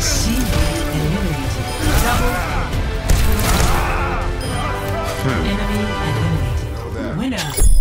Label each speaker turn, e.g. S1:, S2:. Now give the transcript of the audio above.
S1: surface. Enemy eliminated. Winner.